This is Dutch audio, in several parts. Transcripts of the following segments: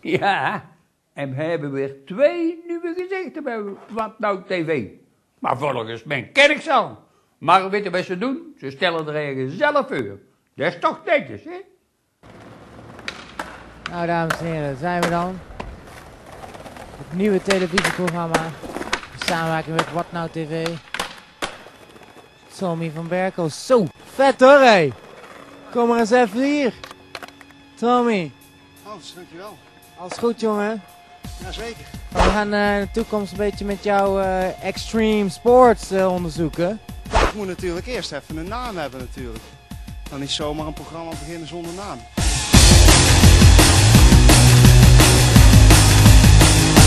Ja, en we hebben weer twee nieuwe gezichten bij Wat Nou TV. Maar volgens mijn kerkzaal. Maar weet je wat ze doen? Ze stellen er eigen zelf voor. Dat is toch netjes, hè? Nou, dames en heren, zijn we dan. Het nieuwe televisieprogramma. In samenwerking met Wat Nou TV. Tommy van Berkel. Zo, vet hoor, hé. Kom maar eens even hier. Tommy, Hans, dankjewel. Alles goed, jongen? Jazeker. We gaan eh, in de toekomst een beetje met jou eh, extreme sports eh, onderzoeken. Ik moet natuurlijk eerst even een naam hebben natuurlijk. Dan niet zomaar een programma beginnen zonder naam.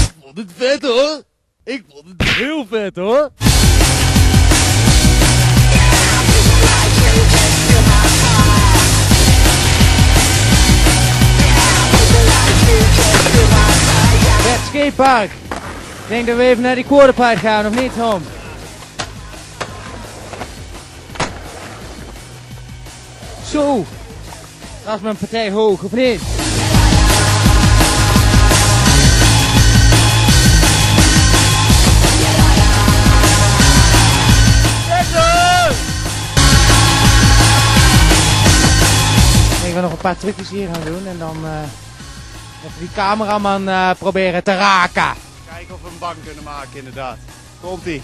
Ik vond het vet hoor. Ik vond het heel vet hoor. Skatepark. Ik denk dat we even naar die quarterpipe gaan, of niet Tom? Zo. Dat is mijn partij hoog, of niet? Ik wil nog een paar trucjes hier gaan doen en dan eh, even die cameraman eh, proberen te raken. Kijken of we een bank kunnen maken inderdaad. Komt ie.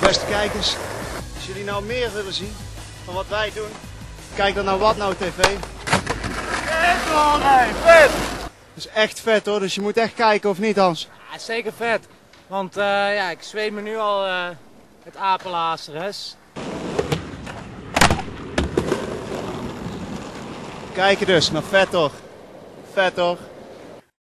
Beste kijkers, als jullie nou meer willen zien van wat wij doen, kijk dan naar Wat Nou TV. Vet man, vet! Dat is echt vet hoor, dus je moet echt kijken of niet Hans. Ja, zeker vet. Want eh, ja, ik zweet me nu al eh, het apenlazeres. Kijken dus, nou vet toch? Vet toch?